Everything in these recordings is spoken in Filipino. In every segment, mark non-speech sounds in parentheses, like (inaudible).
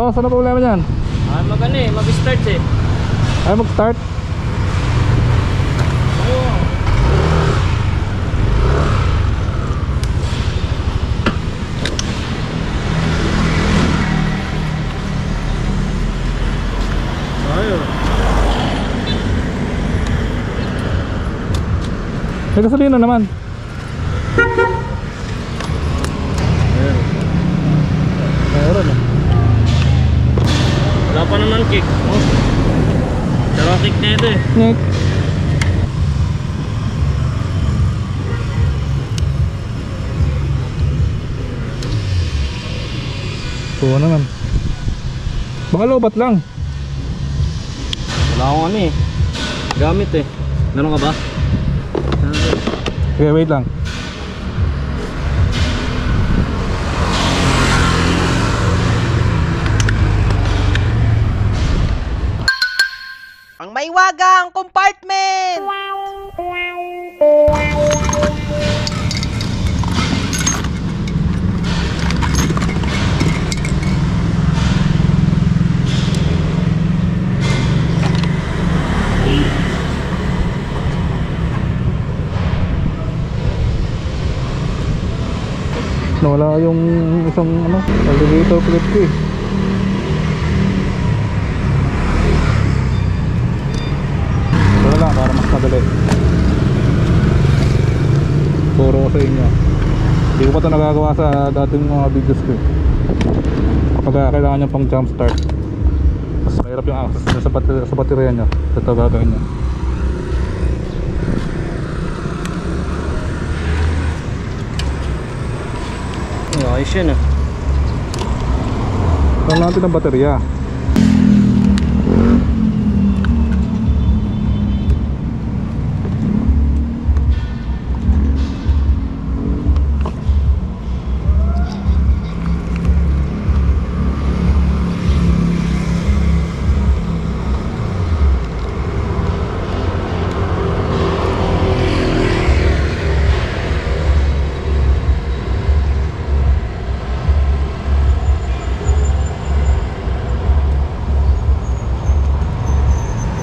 Boss, ano problema niyan? Ah, mag ano eh, mag-start eh. Ay mag-start. May gasolina naman. Ayun. Meron eh. Wala pa naman kick. Oh. Pero kick na ito eh. Nick. Oo naman. Baka lobat lang. Wala akong ano eh. Gamit eh. Meron ka ba? Okay, wait lang. Ang maiwagang compartment! Nawala yung isang ano, elevator clip ko eh. Wala lang, para mas madali. Puro ko sa inyo. Hindi ko pa ito nagagawa sa dating mga videos ko eh. Kapag kailangan nyo pang jump start. Mas mahirap yung access nyo sa, bater sa baterya nyo. Ito gagawin nyo. Ay, ayos yan ah. Natin ng baterya.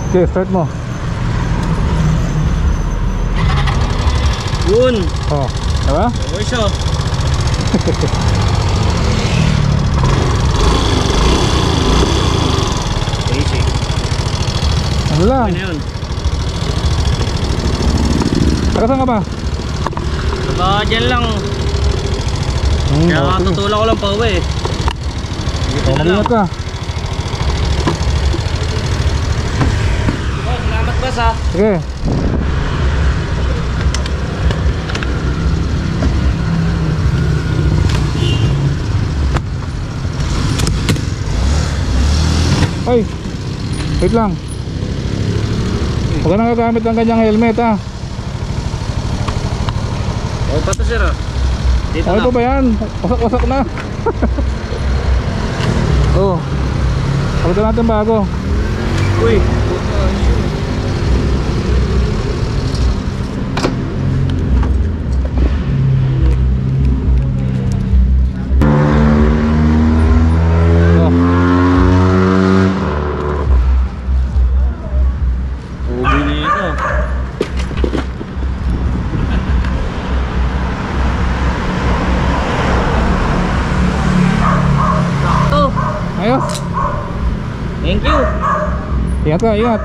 Okay, start mo. Yun. Oh, diba? Okay siya. (laughs) Basic. Ano lang? Ano yun? Taga saan ka ba? Baka dyan lang. Hmm, Kaya okay. tutulak ko lang pa uwi. Oh, mag-ingat ka. Oh, boss ha. Sige. Ay, wait lang. Huwag ka nang gagamit ng ganyang helmet ha. Oh, pato sir ah. Dito Ano lang. ba yan? Wasak-wasak na. (laughs) oh. Pagka natin bago. Uy. Oh. Ubi na ito. Oh, Ayos. Thank you. Ingat ka, ingat.